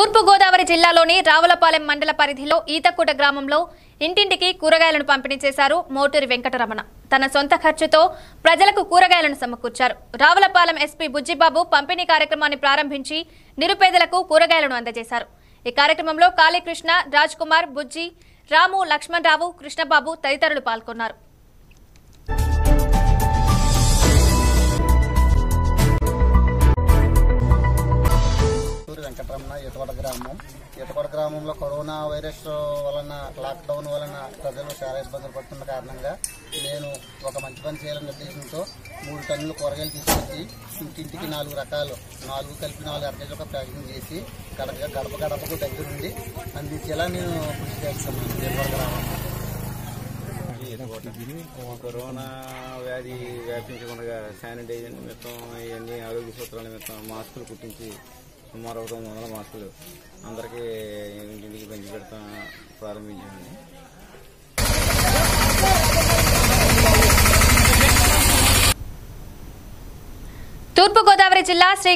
తూర్పుగోదావరి జిల్లాలోని రావులపాలెం మండల పరిధిలో ఈతకూట గ్రామంలో ఇంటింటికి కూరగాయలను పంపిణీ చేశారు మోటూరి వెంకటరమణ. తన సొంత ఖర్చుతో ప్రజలకు కూరగాయలను సమకూర్చారు. రావులపాలెం ఎస్పీ బుజ్జిబాబు పంపిణీ కార్యక్రమాన్ని ప్రారంభించి నిరుపేదలకు కూరగాయలను అందజేశారు. ఈ కార్యక్రమంలో కాళీకృష్ణ రాజ్ కుమార్ బుజ్జి రాము లక్ష్మణరావు కృష్ణబాబు తదితరులు పాల్గొన్నారు. ఈతకొడ గ్రామం. ఈతకొడ గ్రామంలో కరోనా వైరస్ వలన లాక్డౌన్ వలన ప్రజలు చాలా ఇబ్బందులు పడుతున్న కారణంగా నేను ఒక మంచి పని చేయాలనే ఉద్దేశంతో మూడు టన్నులు కూరగాయలు తీసుకొచ్చి ఇంటింటికి నాలుగు రకాలు నాలుగు కలిపి నాలుగు అరకేజీ ఒక ప్యాకింగ్ చేసి గడప గడప గడపకు దగ్గర నుండి అందించేలా నేను కృషి చేస్తున్నాను ఈతకొడ గ్రామం. కరోనా వ్యాధి వ్యాపించకుండా శానిటైజర్ నిమిత్తం ఇవన్నీ ఆరోగ్య సూత్రాల నిమిత్తం మాస్కులు కుట్టించి సుమారు ఒక రెండు వందల మాస్కులు అందరికీ ఇంటింటికి పెంచి పెడతా ప్రారంభించామండి తూర్పుగోదావరి జిల్లా శ్రీ